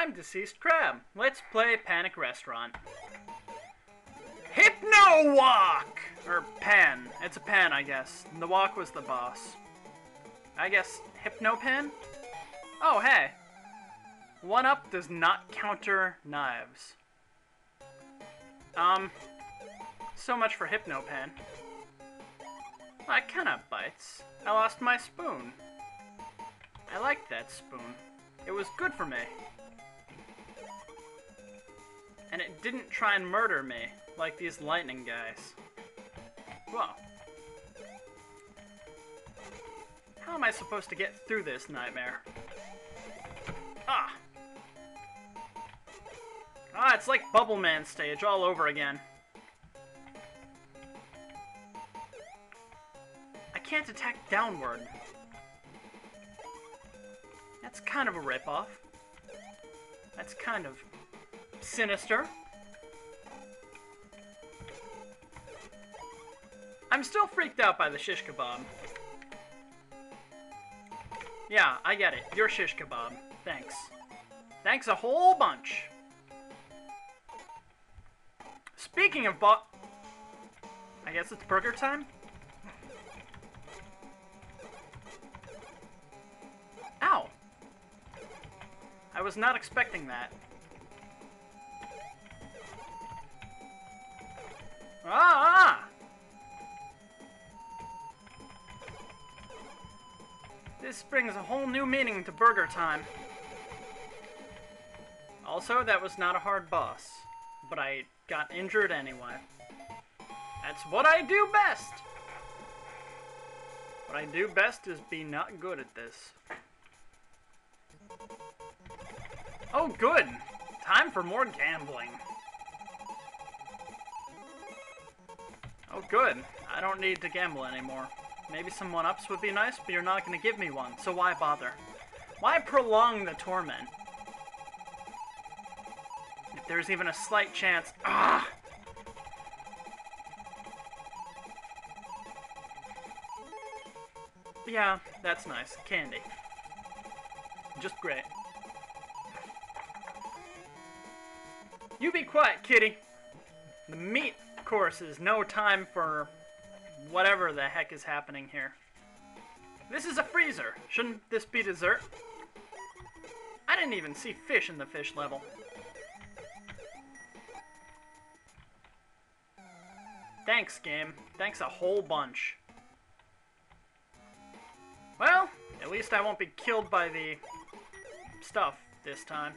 I'm Deceased Crab. Let's play Panic Restaurant. Hypno Walk! Or Pan. It's a pan, I guess. The walk was the boss. I guess Hypno Pan? Oh, hey. One up does not counter knives. Um, so much for Hypno Pan. That kinda bites. I lost my spoon. I liked that spoon. It was good for me. And it didn't try and murder me, like these lightning guys. Whoa. How am I supposed to get through this nightmare? Ah! Ah, it's like Bubble Man stage all over again. I can't attack downward. That's kind of a ripoff. That's kind of sinister. I'm still freaked out by the shish kebab. Yeah, I get it. You're shish kebab. Thanks. Thanks a whole bunch. Speaking of bo- I guess it's burger time? Ow. I was not expecting that. This brings a whole new meaning to burger time. Also, that was not a hard boss, but I got injured anyway. That's what I do best! What I do best is be not good at this. Oh, good! Time for more gambling. Oh, good. I don't need to gamble anymore. Maybe some one-ups would be nice, but you're not going to give me one, so why bother? Why prolong the torment? If there's even a slight chance... Ah! Yeah, that's nice. Candy. Just great. You be quiet, kitty. The meat course is no time for whatever the heck is happening here. This is a freezer. Shouldn't this be dessert? I didn't even see fish in the fish level. Thanks, game. Thanks a whole bunch. Well, at least I won't be killed by the stuff this time.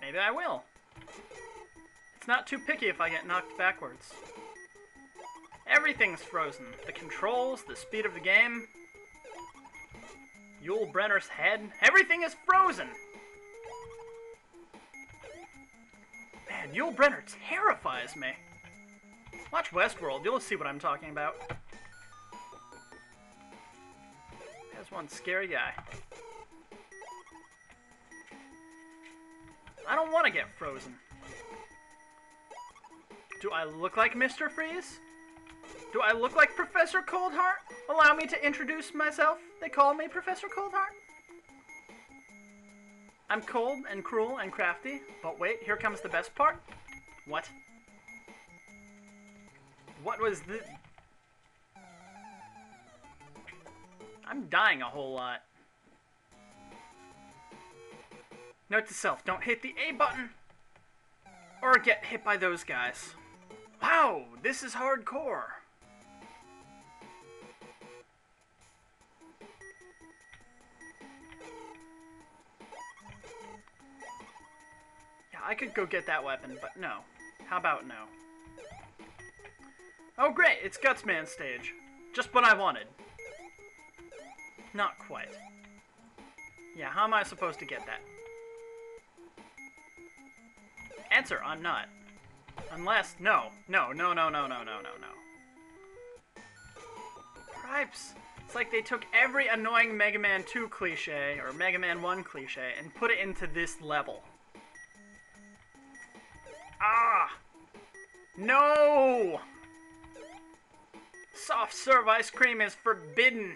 Maybe I will. It's not too picky if I get knocked backwards. Everything's frozen. The controls, the speed of the game, Yul Brynner's head, everything is frozen! Man, Yul Brynner terrifies me. Watch Westworld, you'll see what I'm talking about. There's one scary guy. I don't want to get frozen. Do I look like Mr. Freeze? Do I look like Professor Coldheart? Allow me to introduce myself. They call me Professor Coldheart. I'm cold and cruel and crafty, but wait, here comes the best part. What? What was the... I'm dying a whole lot. Note to self, don't hit the A button! Or get hit by those guys. Wow, this is hardcore. Yeah, I could go get that weapon, but no. How about no? Oh great, it's Gutsman stage. Just what I wanted. Not quite. Yeah, how am I supposed to get that? Answer, I'm not. Unless, no, no, no, no, no, no, no, no, no. Cripes. It's like they took every annoying Mega Man 2 cliche, or Mega Man 1 cliche, and put it into this level. Ah! No! Soft serve ice cream is forbidden.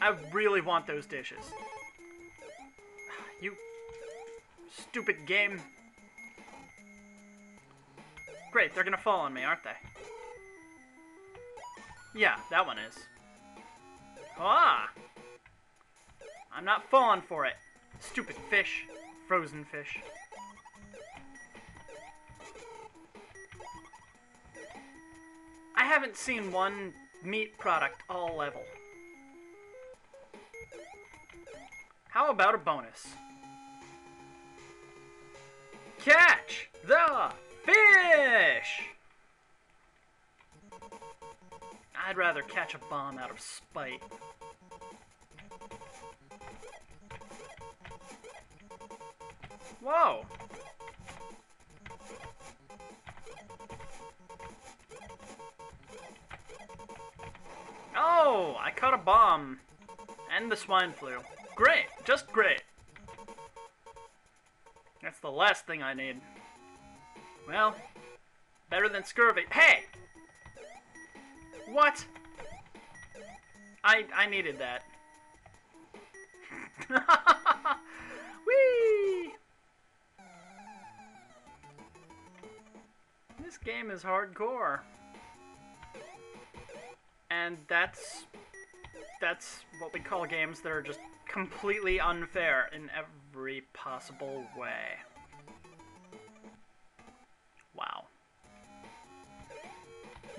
I really want those dishes. You stupid game. Great, they're gonna fall on me, aren't they? Yeah, that one is. Ah! I'm not falling for it. Stupid fish. Frozen fish. I haven't seen one meat product all level. How about a bonus? Catch the fish! I'd rather catch a bomb out of spite. Whoa! Oh, I caught a bomb. And the swine flu. Great, just great. That's the last thing I need. Well, better than scurvy. Hey! What? I I needed that. Whee! This game is hardcore. And that's that's what we call games that are just completely unfair in every possible way.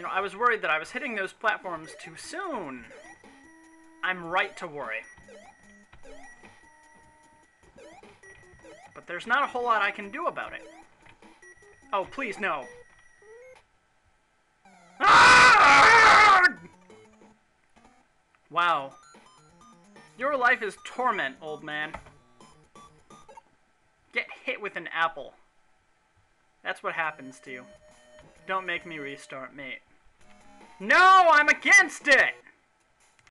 You know, I was worried that I was hitting those platforms too soon. I'm right to worry. But there's not a whole lot I can do about it. Oh, please, no. Wow. Your life is torment, old man. Get hit with an apple. That's what happens to you. Don't make me restart, mate. No, I'm against it!